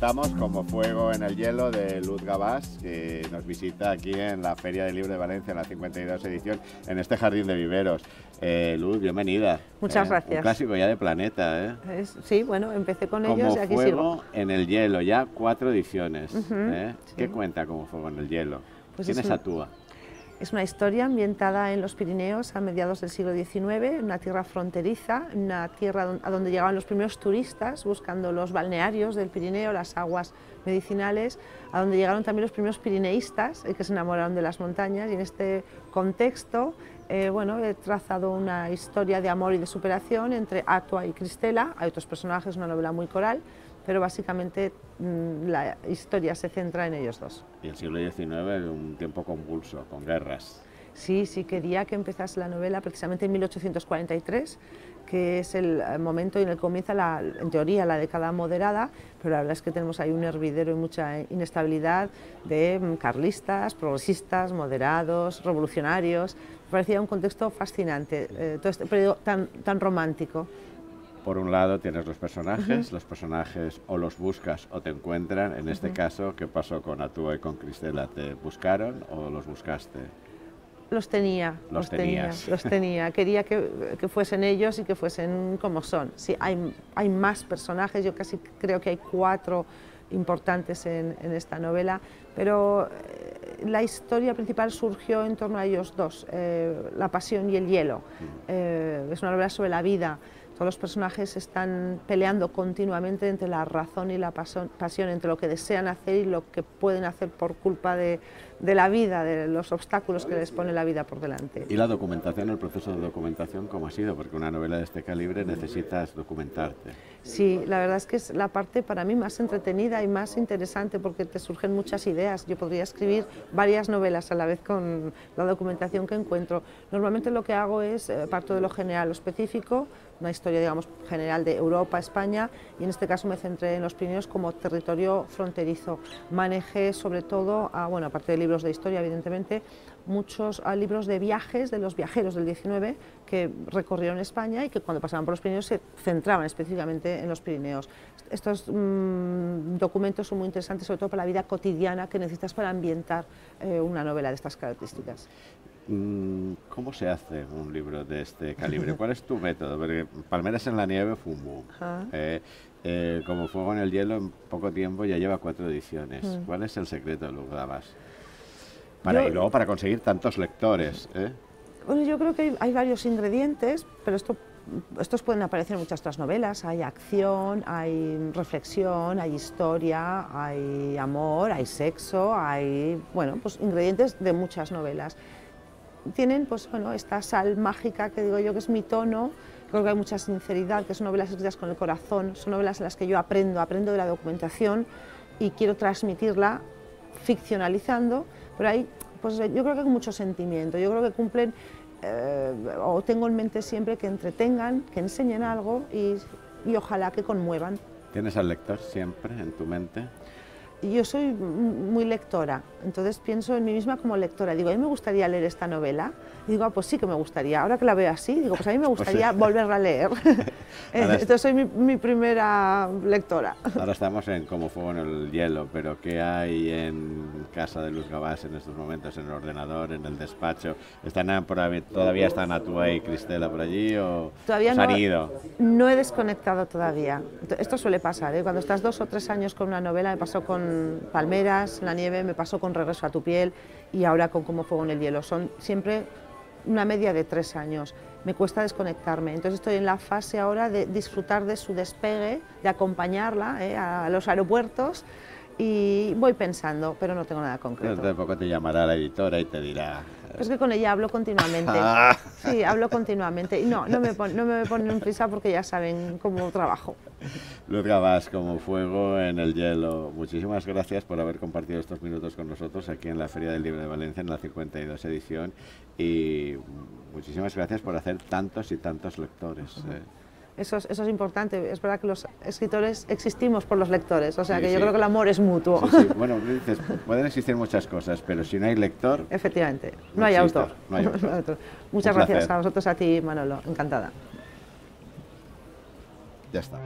presentamos como Fuego en el Hielo de Luz Gabás, que nos visita aquí en la Feria del Libro de Valencia, en la 52 edición, en este jardín de viveros. Eh, Luz, bienvenida. Muchas Eh, gracias. Un clásico ya de Planeta, ¿eh? Es- sí, bueno, empecé con Como ellos y aquí Fuego en el Hielo, ya cuatro ediciones. ¿eh? sí. ¿Qué cuenta como Fuego en el Hielo? Pues ¿Quién es un- Atúa? Es una historia ambientada en los Pirineos a mediados del siglo XIX, una tierra fronteriza, una tierra a donde llegaban los primeros turistas buscando los balnearios del Pirineo, las aguas medicinales, a donde llegaron también los primeros pirineístas eh, que se enamoraron de las montañas. Y en este contexto eh, bueno, he trazado una historia de amor y de superación entre Atua y Cristela, hay otros personajes, una novela muy coral, pero básicamente mm, la historia se centra en ellos dos. Y el siglo XIX, un tiempo convulso, con guerras. Sí, sí, quería que empezase la novela precisamente en 1843, que es el eh, momento en el que comienza, la, en teoría, la década moderada, pero la verdad es que tenemos ahí un hervidero y mucha inestabilidad de mm, carlistas, progresistas, moderados, revolucionarios. Me parecía un contexto fascinante, eh, todo este periodo tan, tan romántico. Por un lado tienes los personajes, los personajes o los buscas o te encuentran. En este caso, ¿qué pasó con Atúa y con Cristela? ¿Te buscaron o los buscaste? Los tenía, Los tenía, tenías. los tenía. Quería que, que fuesen ellos y que fuesen como son. Sí, hay, hay más personajes, yo casi creo que hay cuatro importantes en, en esta novela, pero eh, la historia principal surgió en torno a ellos dos, eh, la pasión y el hielo. Eh, es una novela sobre la vida. Todos los personajes están peleando continuamente entre la razón y la pasión, entre lo que desean hacer y lo que pueden hacer por culpa de, de la vida, de los obstáculos que les pone la vida por delante. ¿Y la documentación, el proceso de documentación, cómo ha sido? Porque una novela de este calibre necesitas documentarte. Sí, la verdad es que es la parte para mí más entretenida y más interesante porque te surgen muchas ideas. Yo podría escribir varias novelas a la vez con la documentación que encuentro. Normalmente lo que hago es, eh, parto de lo general lo específico, una historia digamos general de Europa, España y en este caso me centré en los Pirineos como territorio fronterizo. Manejé sobre todo, bueno, aparte de libros de historia evidentemente, muchos libros de viajes de los viajeros del 19 que recorrieron España y que cuando pasaban por los Pirineos se centraban específicamente en los Pirineos. Estos mm, documentos son muy interesantes, sobre todo para la vida cotidiana que necesitas para ambientar eh, una novela de estas características. Mm, ¿Cómo se hace un libro de este calibre? ¿Cuál es tu método? Porque Palmeras en la nieve fue un boom. Eh, eh, como Fuego en el Hielo, en poco tiempo ya lleva cuatro ediciones. Mm. ¿Cuál es el secreto de Luz Gabas? Para, Yo- y luego para conseguir tantos lectores. ¿eh? Bueno, yo creo que hay, hay varios ingredientes, pero esto, estos pueden aparecer en muchas otras novelas. Hay acción, hay reflexión, hay historia, hay amor, hay sexo, hay, bueno, pues ingredientes de muchas novelas. Tienen, pues bueno, esta sal mágica que digo yo que es mi tono. Creo que hay mucha sinceridad, que son novelas escritas con el corazón, son novelas en las que yo aprendo, aprendo de la documentación y quiero transmitirla ficcionalizando, pero hay, pues yo creo que hay mucho sentimiento, yo creo que cumplen, eh, o tengo en mente siempre que entretengan, que enseñen algo y, y ojalá que conmuevan. ¿Tienes al lector siempre en tu mente? Yo soy muy lectora, entonces pienso en mí misma como lectora. Digo, a mí me gustaría leer esta novela. Y digo, ah, pues sí que me gustaría. Ahora que la veo así, digo, pues a mí me gustaría sí. volverla a leer. Entonces soy mi, mi primera lectora. Ahora estamos en Como Fuego en el Hielo, pero ¿qué hay en casa de Luz Gabás en estos momentos? ¿En el ordenador, en el despacho? ¿Están por ¿Todavía están Atúa y Cristela por allí o Todavía no, han ido? no he desconectado todavía. Esto suele pasar, ¿eh? cuando estás dos o tres años con una novela, me pasó con Palmeras, La nieve, me pasó con Regreso a tu piel y ahora con Como fuego en el hielo. Son siempre una media de tres años. Me cuesta desconectarme, entonces estoy en la fase ahora de disfrutar de su despegue, de acompañarla ¿eh? a los aeropuertos y voy pensando, pero no tengo nada concreto. Dentro de poco te llamará la editora y te dirá... Es que con ella hablo continuamente. Ah. Sí, hablo continuamente. Y no, no me, pon- no me ponen en prisa porque ya saben cómo trabajo. Luz Gabás, como fuego en el hielo. Muchísimas gracias por haber compartido estos minutos con nosotros aquí en la Feria del Libro de Valencia en la 52 edición y muchísimas gracias por hacer tantos y tantos lectores. eh. Eso es, eso es importante. Es verdad que los escritores existimos por los lectores, o sea Sí, que yo creo que el amor es mutuo. Sí, sí, Bueno, dices, pueden existir muchas cosas, pero si no hay lector, Efectivamente, no, No hay existe, autor. no hay autor. Muchas Un gracias placer. a vosotros, a ti, Manolo. Encantada. ya está.